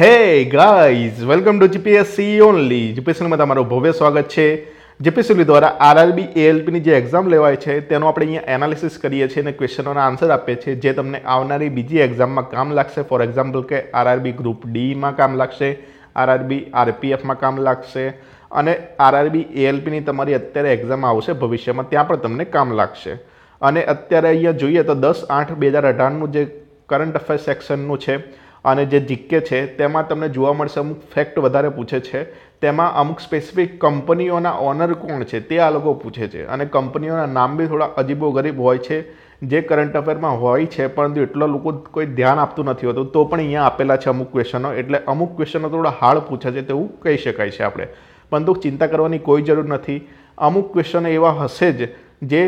Hey guys, welcome to GPSC only જીપીએસસીમાં તમારું ભવ્ય સ્વાગત છે. જીપીએસસી દ્વારા આરઆરબી એએલપીની જે એક્ઝામ લેવાય છે, તેનું આપણે અહીંયા એનાલિસિસ કરીએ છીએ અને ક્વેશ્ચનોના આન્સર આપીએ છીએ, જે તમને આવનારી બીજી એક્ઝામમાં કામ લાગશે. ફોર એક્ઝામ્પલ કે આરઆરબી ગ્રુપ ડીમાં કામ લાગશે, આરઆરબી આરપીએફમાં કામ લાગશે, અને આરઆરબી એએલપીની તમારી અત્યારે એક્ઝામ આવશે ભવિષ્યમાં, ત્યાં પણ તમને કામ લાગશે. અને અત્યારે અહીંયા જોઈએ તો દસ આઠ બે હજાર અઢારનું જે કરંટ અફેર સેક્શનનું છે અને જે જીકે છે, તેમાં તમને જોવા મળશે અમુક ફેક્ટ વધારે પૂછે છે. તેમાં અમુક સ્પેસિફિક કંપનીઓના ઓનર કોણ છે, તે આ લોકો પૂછે છે. અને કંપનીઓના નામ બી થોડા અજીબો ગરીબ હોય છે, જે કરંટ અફેરમાં હોય છે, પરંતુ એટલો લોકો કોઈ ધ્યાન આપતું નથી હોતું, તો પણ અહીંયા આપેલા છે અમુક ક્વેશ્ચનો એટલે અમુક ક્વેશ્ચનો થોડા હાર્ડ પૂછે છે તેવું કહી શકાય છે આપણે. પરંતુ ચિંતા કરવાની કોઈ જરૂર નથી. અમુક ક્વેશ્ચનો એવા હશે જ જે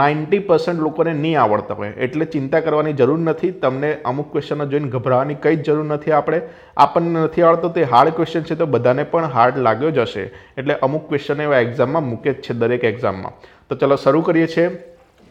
નાઇન્ટી પર્સન્ટ લોકોને નહીં આવડતા હોય, એટલે ચિંતા કરવાની જરૂર નથી. તમને અમુક ક્વેશ્ચનો જોઈને ગભરાવાની કંઈ જ જરૂર નથી આપણે. આપણને નથી આવડતો તે હાર્ડ ક્વેશ્ચન છે તો બધાને પણ હાર્ડ લાગ્યો જ હશે. એટલે અમુક ક્વેશ્ચન એવા એક્ઝામમાં મૂકે જ છે દરેક એક્ઝામમાં તો ચલો શરૂ કરીએ છીએ.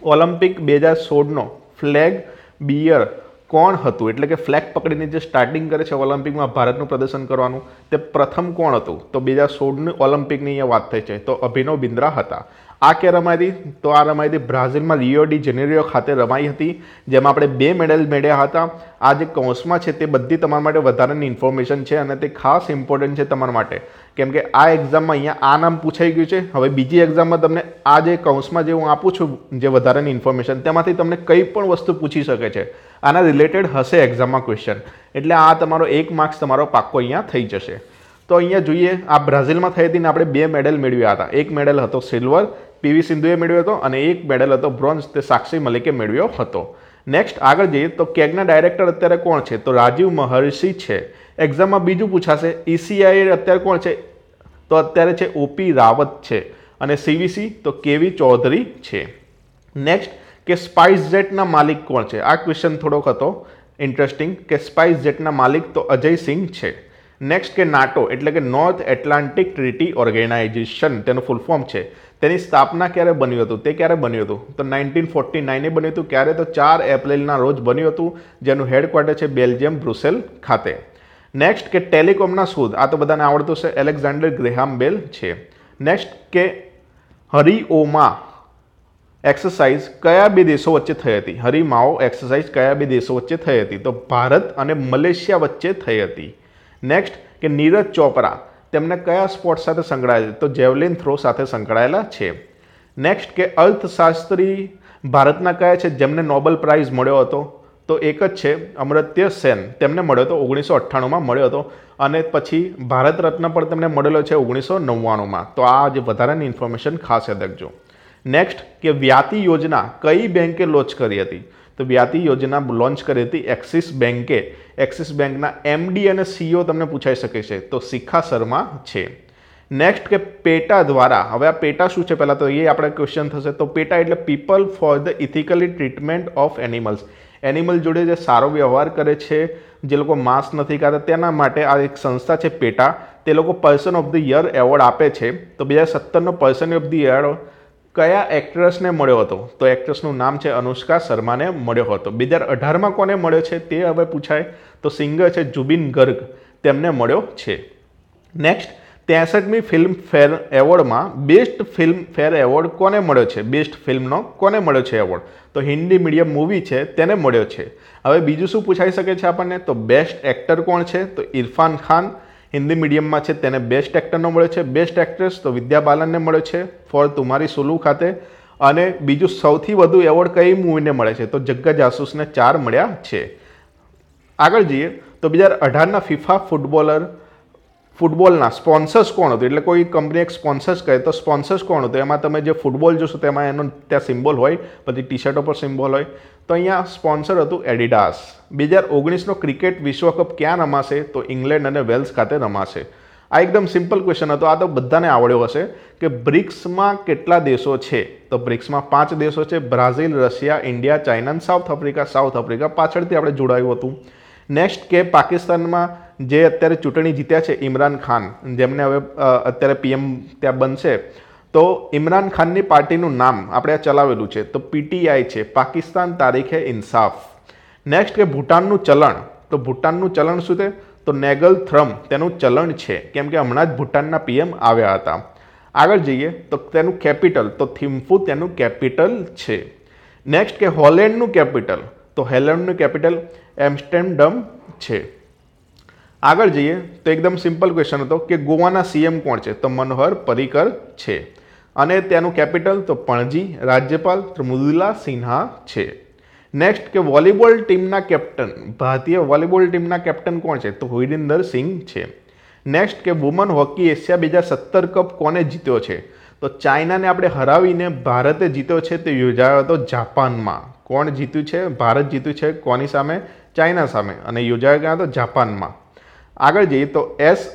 ઓલિમ્પિક બે હજાર સોળનો ફ્લેગ બિયર કોણ હતું? એટલે કે ફ્લેગ પકડીને જે સ્ટાર્ટિંગ કરે છે ઓલિમ્પિકમાં ભારતનું પ્રદર્શન કરવાનું, તે પ્રથમ કોણ હતું? તો બે હજાર સોળની ઓલિમ્પિકની અહીંયા વાત થઈ છે. તો અભિનવ બિંદ્રા હતા. આ ક્યાં રમાઈ હતી? તો આ રમાઈ હતી બ્રાઝિલમાં રિયો ડી જેનેરિયો ખાતે રમાઈ હતી, જેમાં આપણે બે મેડલ મેળ્યા હતા. આ જે કૌંસમાં છે તે બધી તમારા માટે વધારાની ઇન્ફોર્મેશન છે અને તે ખાસ ઇમ્પોર્ટન્ટ છે તમારા માટે. કેમ કે આ એક્ઝામમાં અહીંયા આ નામ પૂછાઈ ગયું છે. હવે બીજી એક્ઝામમાં તમને આ જે કૌંસમાં જે હું આપું છું, જે વધારાની ઇન્ફોર્મેશન, તેમાંથી તમને કંઈ પણ વસ્તુ પૂછી શકે છે. આના રિલેટેડ હશે એક્ઝામમાં ક્વેશ્ચન. એટલે આ તમારો એક માર્ક્સ તમારો પાક્કો અહીંયા થઈ જશે. તો અહીંયા જોઈએ, આ બ્રાઝિલમાં થઈ હતી ને આપણે બે મેડલ મેળવ્યા હતા. એક મેડલ હતો સિલ્વર પીવી સિંધુએ મેળવ્યો હતો અને એક મેડલ હતો, બ્રોન્ઝ તે સાક્ષી મલિકે મેળવ્યો હતો. નેક્સ્ટ આગળ જઈએ તો કેગના ડાયરેક્ટર અત્યારે કોણ છે? તો રાજીવ મહર્ષિ છે. એક્ઝામમાં બીજું પૂછાશે ઈસીઆઈ અત્યારે કોણ છે? તો અત્યારે છે ઓપી રાવત છે અને સીવીસી તો કેવી ચૌધરી છે. નેક્સ્ટ કે સ્પાઇસ જેટના માલિક કોણ છે? આ ક્વેશ્ચન થોડોક હતો. ઇન્ટરેસ્ટિંગ કે સ્પાઇસ જેટના માલિક તો અજય સિંહ છે. નેક્સ્ટ કે નાટો એટલે કે નોર્થ એટલાન્ટિક ટ્રીટી ઓર્ગેનાઇઝેશન તેનું ફૂલ ફોર્મ છે. તેની સ્થાપના ક્યારે બન્યું હતું? તે ક્યારે બન્યું હતું? તો નાઇન્ટીન ફોર્ટી નાઈને બન્યું હતું. ક્યારે? તો ચાર એપ્રિલના રોજ બન્યું હતું, જેનું હેડક્વાર્ટર છે બેલ્જિયમ, બ્રુસેલ ખાતે. નેક્સ્ટ કે ટેલિકોમના શોધ આ તો બધાને આવડતું છે એલેક્ઝાન્ડર ગ્રેહામ બેલ છે. નેક્સ્ટ કે હરિઓમા એક્સરસાઇઝ કયા બે દેશો વચ્ચે થઈ હતી? હરિમાઓ એક્સરસાઇઝ કયા બે દેશો વચ્ચે થઈ હતી? તો ભારત અને મલેશિયા વચ્ચે થઈ હતી. નેક્સ્ટ કે નીરજ ચોપરા. તેમને કયા સ્પોર્ટ સાથે સંકળાયેલા તો જેવલિન થ્રો સાથે સંકળાયેલા છે. નેક્સ્ટ કે અર્થશાસ્ત્રી ભારતના કયા છે? જેમને નોબલ પ્રાઇઝ મળ્યો હતો. તો એક જ છે, અમૃત્ય સેન. તેમને મળ્યો હતો ઓગણીસો અઠ્ઠાણુંમાં મળ્યો હતો. અને પછી ભારત રત્ન પણ તેમને મળેલો છે ઓગણીસો નવ્વાણુંમાં. તો આ જે વધારાની ઇન્ફોર્મેશન ખાસ યાદ રાખજો. નેક્સ્ટ કે વ્યાતિ યોજના. કઈ બેંકે લોન્ચ કરી હતી? તો વ્યાતિ યોજના લોન્ચ કરી હતી એક્સિસ બેન્કે એક્સિસ બેંકના એમડી અને સીઓ તમને પૂછાઈ શકે છે. તો શિખા શર્મા છે. નેક્સ્ટ કે પેટા દ્વારા. હવે આ પેટા શું છે પહેલાં તો એ આપણે ક્વેશ્ચન થશે. તો પેટા એટલે people for the ethically treatment of animals animal જોડે જે સારો વ્યવહાર કરે છે, જે લોકો માંસ નથી ખાતા, તેના માટે આ એક સંસ્થા છે પેટા. તે લોકો person of the year award આપે છે. તો બે હજાર સત્તરનો પર્સન ઓફ ધ યર કયા એક્ટ્રેસને મળ્યો હતો? તો એક્ટ્રેસનું નામ છે અનુષ્કા શર્માને મળ્યો હતો. બે હજાર અઢારમાં કોને મળ્યો છે તે હવે પૂછાય. તો સિંગર છે જુબિન ગર્ગ. તેમને મળ્યો છે. નેક્સ્ટ ત્રેસઠમી ફિલ્મ ફેર એવોર્ડમાં બેસ્ટ ફિલ્મ ફેર એવોર્ડ કોને મળ્યો છે? બેસ્ટ ફિલ્મનો કોને મળ્યો છે એવોર્ડ? તો હિન્દી મીડિયમ મૂવી છે તેને મળ્યો છે. હવે બીજું શું પૂછાઈ શકે છે આપણને? તો બેસ્ટ એક્ટર કોણ છે? તો ઇરફાન ખાન. હિન્દી મીડિયમમાં છે, તેને બેસ્ટ એક્ટરનો મળ્યો છે. બેસ્ટ એક્ટ્રેસ તો વિદ્યા બાલનને મળ્યો છે ફોર તુમારી સુલુ ખાતે. અને બીજું સૌથી વધુ એવોર્ડ કઈ મૂવીને મળે છે? તો જગ્ગા જાસૂસને ચાર મળ્યા છે. આગળ જઈએ. તો બે હજાર અઢારના ફિફા ફૂટબોલર ફૂટબોલના સ્પોન્સર્સ કોણ હતું? એટલે કોઈ કંપની એક સ્પોન્સર્સ કહે, તો સ્પોન્સર્સ કોણ હતું? એમાં તમે જે ફૂટબોલ જોશો તેમાં એનો ત્યાં સિમ્બોલ હોય, પછી ટી શર્ટો પર સિમ્બોલ હોય. તો અહીંયા સ્પોન્સર હતું એડિડાસ બે હજાર ઓગણીસનો ક્રિકેટ વિશ્વકપ ક્યાં રમાશે? તો ઇંગ્લેન્ડ અને વેલ્સ ખાતે રમાશે. આ એકદમ સિમ્પલ ક્વેશ્ચન હતો. આ તો બધાને આવડ્યો હશે કે બ્રિક્સમાં કેટલા દેશો છે? તો બ્રિક્સમાં પાંચ દેશો છે. Brazil, Russia, India, China South Africa. South Africa પાછળથી આપણે જોડાયું હતું. નેક્સ્ટ કે પાકિસ્તાનમાં જે અત્યારે ચૂંટણી જીત્યા છે ઇમરાન ખાન, જેમને હવે અત્યારે પીએમ ત્યાં બનશે, તો ઇમરાન ખાનની પાર્ટીનું નામ આપણે આ ચલાવેલું છે. તો પીટીઆઈ છે, પાકિસ્તાન તારીખે ઇન્સાફ. નેક્સ્ટ કે ભૂટાનનું ચલણ. તો ભૂટાનનું ચલણ શું છે? તો નેગલ થ્રમ, તેનું ચલણ છે. કેમ કે હમણાં જ ભૂટાનના પીએમ આવ્યા હતા. આગળ જઈએ, તો તેનું કેપિટલ, તો થિમ્ફુ તેનું કેપિટલ છે. નેક્સ્ટ કે હોલેન્ડનું કેપિટલ. તો હેલેન્ડનું કેપિટલ એમ્સ્ટેમડમ છે. આગળ જઈએ તો એકદમ સિમ્પલ ક્વેશ્ચન હતો કે ગોવાના સીએમ કોણ છે? તો મનોહર પર્રિકર છે. અને તેનું કેપિટલ તો પણજી, રાજ્યપાલ તો મૃદુલા સિન્હા છે. નેક્સ્ટ કે વોલીબોલ ટીમના કેપ્ટન ભારતીય વોલીબોલ ટીમના કેપ્ટન કોણ છે? તો હુરિન્દર સિંહ છે. નેક્સ્ટ કે વુમન હોકી એશિયા બે હજાર સત્તર કપ કોને જીત્યો છે? તો ચાઇનાને આપણે હરાવીને ભારતે જીત્યો છે તે યોજાયો હતો જાપાનમાં. કોણ જીત્યું છે? ભારત જીત્યું છે કોની સામે? ચાઇના સામે. અને યોજાયો ક્યાં હતો? જાપાનમાં. આગળ જઈએ તો S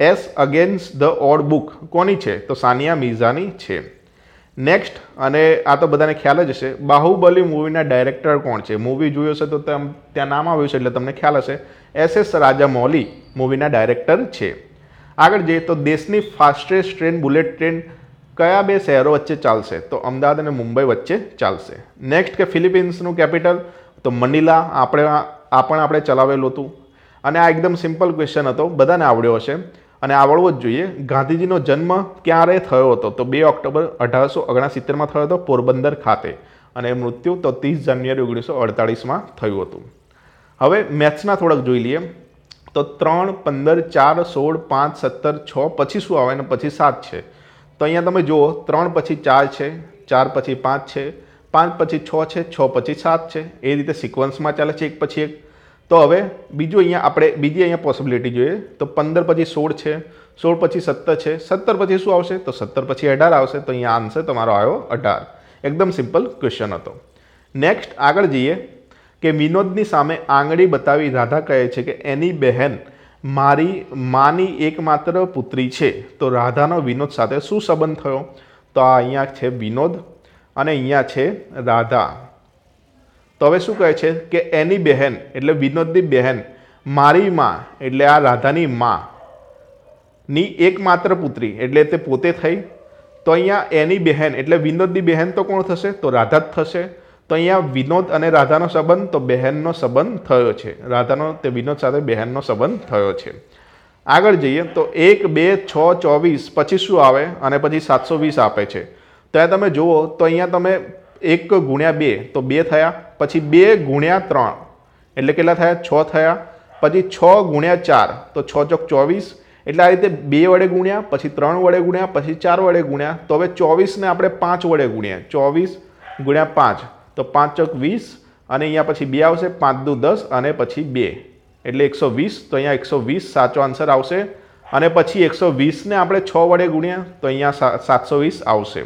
S against the odd book કોની છે? તો સાનિયા મિર્ઝાની છે. નેક્સ્ટ અને આ તો બધાને ખ્યાલ જ હશે, બાહુબલી મૂવીના ડાયરેક્ટર કોણ છે? મૂવી જોયો હશે તો ત્યાં નામ આવ્યું છે એટલે તમને ખ્યાલ હશે. એસ એસ રાજામૌલી મૂવીના ડાયરેક્ટર છે. આગળ જઈએ તો દેશની ફાસ્ટેસ્ટ ટ્રેન બુલેટ ટ્રેન કયા બે શહેરો વચ્ચે ચાલશે? તો અમદાવાદ અને મુંબઈ વચ્ચે ચાલશે. નેક્સ્ટ કે ફિલિપિન્સનું કેપિટલ તો મનીલા, આપણે, આ પણ આપણે ચલાવેલું હતું. અને આ એકદમ સિમ્પલ ક્વેશ્ચન હતો, બધાને આવડ્યો હશે. અને આવડવો જ જોઈએ. ગાંધીજીનો જન્મ ક્યારે થયો હતો? તો બે ઓક્ટોબર અઢારસો ઓગણસિત્તેરમાં થયો હતો, પોરબંદર ખાતે. અને મૃત્યુ તો ત્રીસ જાન્યુઆરી ઓગણીસો અડતાળીસમાં થયું હતું. હવે મેથ્સના થોડાક જોઈ લઈએ. તો ત્રણ, પંદર, ચાર, સોળ, પાંચ, સત્તર, છ, પછી શું આવે ને પછી સાત છે. તો અહીંયા તમે જુઓ, ત્રણ પછી ચાર છે, ચાર પછી પાંચ છે, પાંચ પછી છ છે, છ પછી સાત છે. એ રીતે સિક્વન્સમાં ચાલે છે, એક પછી એક. તો હવે બીજું અહીંયા આપણે, બીજી અહીંયા પોસિબિલિટી જોઈએ. તો પંદર પછી સોળ છે, સોળ પછી સત્તર છે. સત્તર પછી શું આવશે? તો સત્તર પછી અઢાર આવશે. તો અહીંયા આન્સર તમારો આવ્યો અઢાર. એકદમ સિમ્પલ ક્વેશ્ચન હતો. નેક્સ્ટ આગળ જઈએ કે વિનોદની સામે આંગળી બતાવી રાધા કહે છે કે, એની બહેન મારી, માની એકમાત્ર પુત્રી છે. તો રાધાનો વિનોદ સાથે શું સંબંધ થયો? તો આ અહીંયા છે વિનોદ અને અહીંયા છે રાધા. તો હવે શું કહે છે કે એની બહેન, એટલે વિનોદની બહેન, મારી માં, એટલે આ રાધાની માં, ની એકમાત્ર પુત્રી, એટલે તે પોતે થઈ, તો અહીંયા એની બહેન, એટલે વિનોદની બહેન તો કોણ થશે? તો રાધા જ થશે. તો અહીંયા વિનોદ અને રાધાનો સંબંધ, તો બહેનનો સંબંધ થયો છે. રાધાનો તે વિનોદ સાથે બહેનનો સંબંધ થયો છે. આગળ જઈએ, તો એક, બે, છ, ચોવીસ, પછી શું આવે? અને પછી સાતસો વીસ આપે છે. ત્યાં તમે જુઓ, તો અહીંયા તમે એક ગુણ્યા બે, તો બે થયા. પછી બે ગુણ્યા ત્રણ. એટલે કેટલા થયા? છ થયા. પછી છ ગુણ્યા ચાર. તો છ ચોક ચોવીસ. એટલે આ રીતે બે વડે ગુણ્યા, પછી ત્રણ વડે ગુણ્યા, પછી ચાર વડે ગુણ્યા. તો હવે ચોવીસને આપણે પાંચ વડે ગુણ્યા. ચોવીસ ગુણ્યા પાંચ. તો પાંચ ચોક વીસ અને અહીંયા પછી બે આવશે. પાંચ દુ દસ અને પછી બે. એટલે એકસો વીસ. તો અહીંયા એકસો વીસ સાચો આન્સર આવશે. અને પછી એકસો વીસને આપણે છ વડે ગુણ્યા. તો અહીંયા સાતસો વીસ આવશે.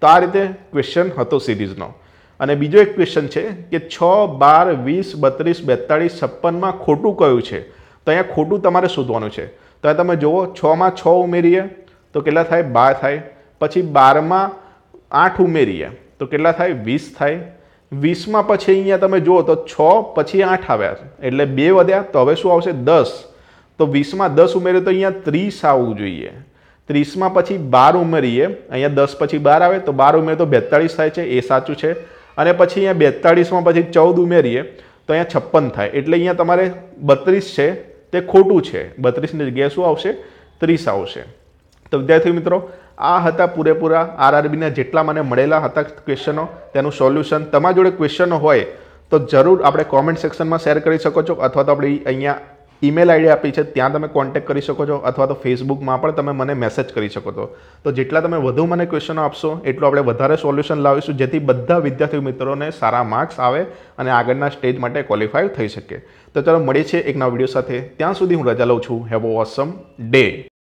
તો આ રીતે ક્વેશ્ચન હતો સિરીઝનો. અને બીજો એક ક્વેશ્ચન છે કે છ, બાર, વીસ, બત્રીસ, બેતાળીસ, છપ્પનમાં ખોટું કયું છે? તો અહીંયા ખોટું તમારે શોધવાનું છે. તો તમે જુઓ, છમાં છ ઉમેરીએ, તો કેટલા થાય? બાર થાય. પછી બારમાં આઠ ઉમેરીએ, તો કેટલા થાય? વીસ થાય. વીસમાં પછી અહીંયા તમે જુઓ, તો છ, પછી આઠ આવ્યા એટલે બે વધ્યા, તો હવે શું આવશે? દસ. તો વીસમાં દસ ઉમેરીએ, તો અહીંયા ત્રીસ આવવું જોઈએ. ત્રીસમાં પછી બાર ઉમેરીએ, અહીંયા દસ પછી બાર આવે, તો બાર ઉમેરીએ, તો બેતાળીસ થાય છે. એ સાચું છે. અને પછી અહીંયા બેતાળીસમાં પછી ચૌદ ઉમેરીએ, તો અહીંયા છપ્પન થાય. એટલે અહીંયા તમારે બત્રીસ છે, તે ખોટું છે. બત્રીસની જગ્યાએ શું આવશે? ત્રીસ આવશે. તો વિદ્યાર્થી મિત્રો, આ હતા પૂરેપૂરા આરઆરબીના જેટલા મને મળેલા હતા ક્વેશ્ચનો, તેનું સોલ્યુશન. તમારા જોડે ક્વેશ્ચનો હોય, તો જરૂર આપણે કોમેન્ટ સેક્શનમાં શેર કરી શકો છો, અથવા તો આપણે અહીંયા ઈમેલ આઈડી આપી છે, ત્યાં તમે કોન્ટેક કરી શકો છો, અથવા તો ફેસબુકમાં પણ તમે મને મેસેજ કરી શકો છો. તો જેટલા તમે વધુ મને ક્વેશ્ચનો આપશો, એટલું આપણે વધારે સોલ્યુશન લાવીશું, જેથી બધા વિદ્યાર્થી મિત્રોને સારા માર્ક્સ આવે અને આગળના સ્ટેજ માટે ક્વોલિફાય થઈ શકે. તો ચાલો, મળીએ છીએ એક નવા વીડિયો સાથે. ત્યાં સુધી હું રજા લઉં છું. Have Osam day